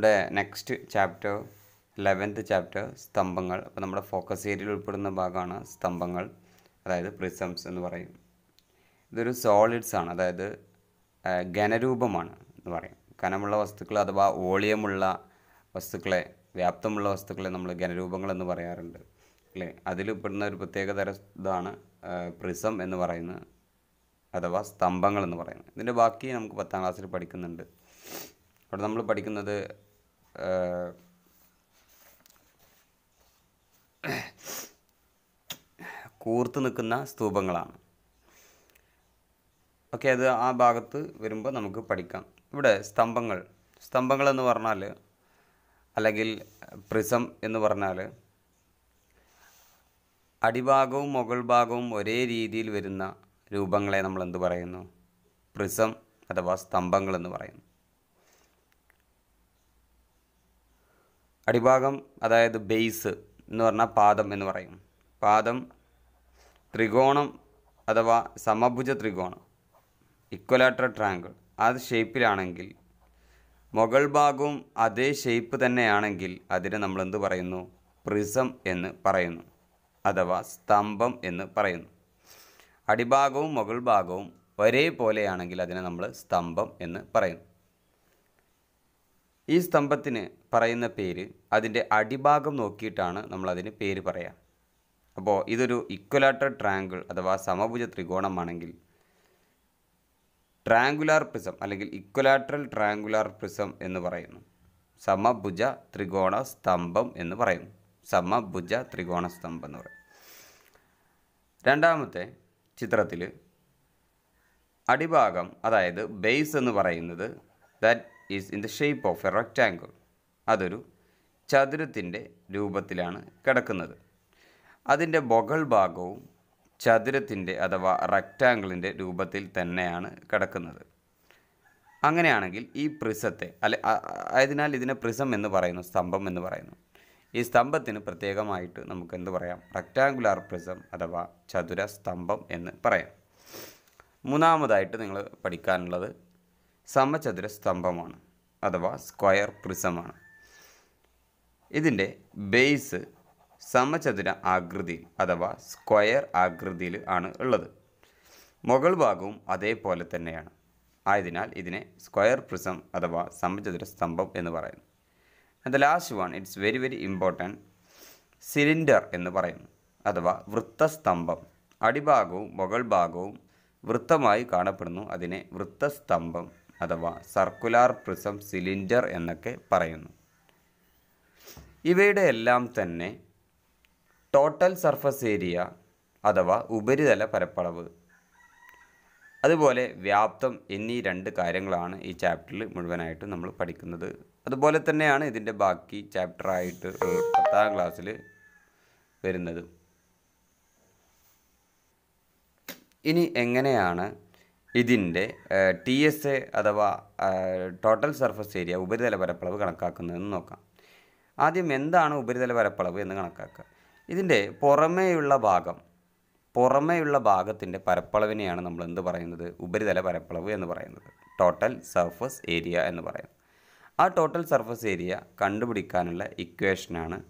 നമ്മുടെ next chapter eleventh chapter സ്തംഭങ്ങൾ. അപ്പോൾ നമ്മുടെ ഫോക്കസ് ഏരിയയിൽ ഉൾപ്പെടുന്ന ഭാഗമാണ് സ്തംഭങ്ങൾ അതായത് പ്രിസംസ് എന്ന് പറയും. ഇതൊരു സോളിഡ്സ് ആണ് അതായത് ഘനരൂപമാണ് എന്ന് പറയും. കനമുള്ള വസ്തുക്കൾ അഥവാ വോളിയമുള്ള വസ്തുക്കളെ വ്യാപ്തമുള്ള വസ്തുക്കളെ നമ്മൾ ഘനരൂപങ്ങൾ എന്ന് പറയാറുണ്ട്. അല്ലേ? അതിലുൾപ്പെടുന്ന പെടുന്ന ഒരു പ്രത്യേക തരം ഇതാണ് പ്രിസം എന്ന് പറയുന്നത് അഥവാ സ്തംഭങ്ങൾ എന്ന് പറയുന്നത്. ഇതിന്റെ ബാക്കി നമുക്ക് പത്താം ക്ലാസ്സിൽ പഠിക്കുന്നുണ്ട്. അവിടെ നമ്മൾ പഠിക്കുന്നത് കൂർത്ത് നിൽക്കുന്ന സ്തൂപങ്ങളാണ്. ഓക്കെ അത് ആ ഭാഗത്ത് വരുമ്പോൾ നമുക്ക് പഠിക്കാം. ഇവിടെ സ്തംഭങ്ങൾ. സ്തംഭങ്ങൾ എന്ന് പറഞ്ഞാൽ അല്ലെങ്കിൽ പ്രിസം എന്ന് പറഞ്ഞാൽ അടിഭാഗവും മുകൾ ഭാഗവും ഒരേ രീതിയിൽ വരുന്ന രൂപങ്ങളെ നമ്മൾ എന്ത് പറയുന്നു? പ്രിസം അഥവാ സ്തംഭങ്ങൾ എന്ന് പറയുന്നു. അടിഭാഗം അതായത് ബേസ് എന്ന് പറഞ്ഞാൽ പാദം എന്ന് പറയും. പാദം ത്രികോണം അഥവാ സമഭുജ ത്രികോണം ഇക്വലാട്ര ട്രാങ്കിൾ ആ ഷേപ്പിലാണെങ്കിൽ മുകൾ ഭാഗവും അതേ ഷേപ്പ് തന്നെയാണെങ്കിൽ അതിനെ നമ്മൾ എന്ത് പറയുന്നു? പ്രിസം എന്ന് പറയുന്നു അഥവാ സ്തംഭം എന്ന് പറയുന്നു. അടിഭാഗവും മുകൾ ഭാഗവും ഒരേപോലെയാണെങ്കിൽ അതിനെ നമ്മൾ സ്തംഭം എന്ന് പറയുന്നു. ഈ സ്തംഭത്തിന് പറയുന്ന പേര് അതിന്റെ അടിഭാഗം നോക്കിയിട്ടാണ് നമ്മളതിന് പേര് പറയാം. അപ്പോൾ ഇതൊരു ഇക്വലാറ്റർ ട്രാങ്കിൾ അഥവാ സമഭുജ ത്രികോണമാണെങ്കിൽ ട്രാങ്കുലാർ പ്രിസം അല്ലെങ്കിൽ ഇക്വലാട്രൽ ട്രാങ്കുലാർ പ്രിസം എന്ന് പറയുന്നു. സമഭുജ ത്രികോണ സ്തംഭം എന്ന് പറയുന്നു. സമഭുജ ത്രികോണ സ്തംഭം എന്ന് പറയും. രണ്ടാമത്തെ ചിത്രത്തിൽ അടിഭാഗം അതായത് ബേസ് എന്ന് പറയുന്നത് that is in the shape of a rectangle അതൊരു ചതുരത്തിന്റെ രൂപത്തിലാണ് കിടക്കുന്നത്. അതിന്റെ ബൊകൾ ഭാഗവും ചതുരത്തിന്റെ അഥവാ റെക്റ്റാങ്കിളിന്റെ രൂപത്തിൽ തന്നെയാണ് കിടക്കുന്നത്. അങ്ങനെയാണെങ്കിൽ ഈ പ്രിസത്തെ അല്ലെ ആയതിനാൽ ഇതിനെ പ്രിസം എന്ന് പറയുന്നു സ്തംഭം എന്ന് പറയുന്നു. ഈ സ്തംഭത്തിന് പ്രത്യേകമായിട്ട് നമുക്ക് എന്ത് പറയാം? റെക്റ്റാങ്കുലാർ പ്രിസം അഥവാ ചതുര സ്തംഭം എന്ന് പറയാം. മൂന്നാമതായിട്ട് നിങ്ങൾ പഠിക്കാനുള്ളത് സമചതുര സ്തംഭമാണ് അഥവാ സ്ക്വയർ പ്രിസമാണ്. ഇതിന്റെ ബേസ് സമചതുര ആകൃതിയിൽ അഥവാ സ്ക്വയർ ആകൃതിയിൽ ആണ് ഉള്ളത്. മുകൾ ഭാഗവും അതേപോലെ തന്നെയാണ്. ആയതിനാൽ ഇതിനെ സ്ക്വയർ പ്രിസം അഥവാ സമചതുര സ്തംഭം എന്ന് പറയുന്നു. The last one it's very very important cylinder എന്ന് പറയുന്നു. അഥവാ വൃത്തസ്തംഭം. അടിഭാഗവും മുകൾ ഭാഗവും വൃത്തമായി കാണപ്പെടുന്നു. അതിനെ വൃത്തസ്തംഭം അഥവാ സർക്കുലാർ പ്രിസം സിലിണ്ടർ എന്നൊക്കെ പറയുന്നു. ഇവയുടെ എല്ലാം തന്നെ ടോട്ടൽ സർഫസ് ഏരിയ അഥവാ ഉപരിതല പരപ്പളവ്. അതുപോലെ വ്യാപ്തം എന്നീ രണ്ട് കാര്യങ്ങളാണ് ഈ ചാപ്റ്ററിൽ മുഴുവനായിട്ട് നമ്മൾ പഠിക്കുന്നത്. അതുപോലെ തന്നെയാണ് ഇതിന്റെ ബാക്കി ചാപ്റ്ററായിട്ട് പത്താം ക്ലാസ്സിൽ വരുന്നത്. ഇനി എങ്ങനെയാണ് ഇതിന്റെ ടി എസ് എ അഥവാ ടോട്ടൽ സർഫസ് ഏരിയ ഉപരിതല പരപ്പളവ് കണക്കാക്കുന്നതെന്ന് നോക്കാം. ആദ്യം എന്താണ് ഉപരിതല പരപ്പളവ് എന്ന് കണക്കാക്കുക. ഇതിന്റെ പുറമേയുള്ള ഭാഗം പുറമേയുള്ള ഭാഗത്തിന്റെ പരപ്പളവിനെയാണ് നമ്മൾ എന്ത് പറയുന്നത്? ഉപരിതല പരപ്പളവ് എന്ന് പറയുന്നത്. ടോട്ടൽ സർഫസ് ഏരിയ എന്ന് പറയുന്നത്. ആ ടോട്ടൽ സർഫസ് ഏരിയ കണ്ടുപിടിക്കാനുള്ള ഇക്വേഷനാണ്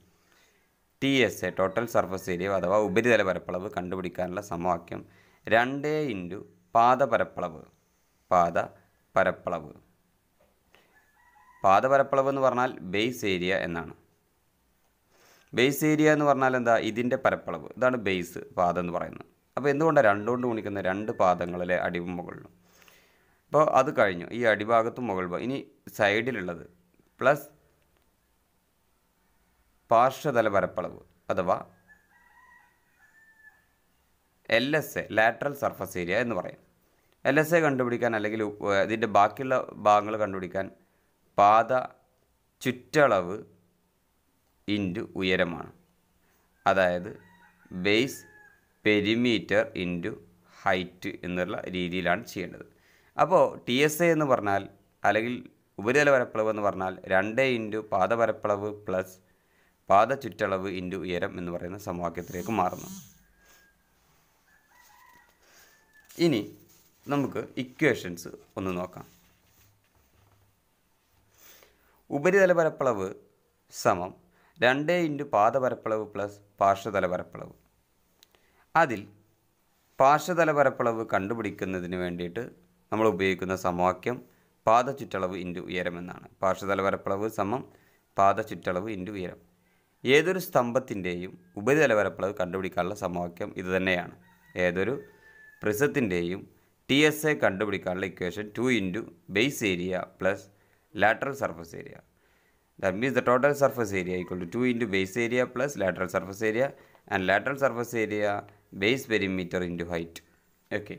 T S A total surface area അഥവാ ഉപരിതല പരപ്പളവ് കണ്ടുപിടിക്കാനുള്ള സമവാക്യം. രണ്ട് ഇന്റു പാദ പരപ്പളവ് പാദ പരപ്പളവ് പാദ പരപ്പളവ് എന്ന് പറഞ്ഞാൽ ബേസ് ഏരിയ എന്നാണ്. ബേസ് ഏരിയ എന്ന് പറഞ്ഞാൽ എന്താ? ഇതിന്റെ പരപ്പളവ്. ഇതാണ് ബേസ് പാദം എന്ന് പറയുന്നത്. അപ്പോൾ എന്തുകൊണ്ടാണ് രണ്ടുകൊണ്ട് ഗുണിക്കുന്ന രണ്ട് പാദങ്ങളിലെ അടിവും മുകളിലും? അപ്പോൾ അത് കഴിഞ്ഞു. ഈ അടിഭാഗത്തും മുകൾ ഇനി സൈഡിലുള്ളത് പ്ലസ് പാർശ്വതല പരപ്പളവ് അഥവാ L S A lateral surface area എന്ന് പറയും. എൽ എസ് എ കണ്ടുപിടിക്കാൻ അല്ലെങ്കിൽ ഇതിന്റെ ബാക്കിയുള്ള ഭാഗങ്ങൾ കണ്ടുപിടിക്കാൻ പാത ചുറ്റളവ് ഇന്റു ഉയരമാണ്. അതായത് ബേസ് പെരിമീറ്റർ ഇന്റു ഹൈറ്റ് എന്നുള്ള രീതിയിലാണ് ചെയ്യേണ്ടത്. അപ്പോൾ ടി എസ് എ എന്ന് പറഞ്ഞാൽ അല്ലെങ്കിൽ ഉപരിതല പരപ്പളവ് എന്ന് പറഞ്ഞാൽ രണ്ട് ഇന്റു പാദപരപ്പളവ് പ്ലസ് പാത ചുറ്റളവ് ഇന്റു ഉയരം എന്ന് പറയുന്ന സമവാക്യത്തിലേക്ക് മാറുന്നു. ഇനി നമുക്ക് ഇക്വേഷൻസ് ഒന്ന് നോക്കാം. ഉപരിതല പരപ്പളവ് സമം രണ്ട് ഇന്റു പാദപരപ്പളവ് പ്ലസ് പാർശ്വതല പരപ്പളവ് അതിൽ പാർശ്വതല പരപ്പളവ് കണ്ടുപിടിക്കുന്നതിന് വേണ്ടിയിട്ട് നമ്മൾ ഉപയോഗിക്കുന്ന സമവാക്യം പാദ ചുറ്റളവ് ഇന്റു ഉയരം എന്നാണ്. പാർശ്വതല പരപ്പളവ് സമം പാദ ചുറ്റളവ് ഇന്റു ഉയരം. ഏതൊരു സ്തംഭത്തിന്റെയും ഉപരിതല പരപ്പളവ് കണ്ടുപിടിക്കാനുള്ള സമവാക്യം ഇതുതന്നെയാണ് ഏതൊരു പ്രിസത്തിന്റെയും ടി എസ് എ കണ്ടുപിടിക്കാനുള്ള equation two into base area plus lateral surface area that means the total surface area equal to two into base area plus lateral surface area and lateral surface area base perimeter into height okay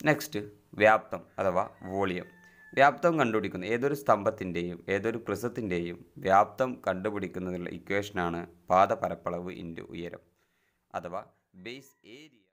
next വ്യാപ്തം അഥവാ volume. വ്യാപ്തം കണ്ടുപിടിക്കുന്ന ഏതൊരു സ്തംഭത്തിന്റെയും ഏതൊരു പ്രിസത്തിന്റെയും വ്യാപ്തം കണ്ടുപിടിക്കുന്നതിനുള്ള ഇക്വേഷനാണ് പാദപരപ്പളവ് into ഉയരം. അഥവാ base area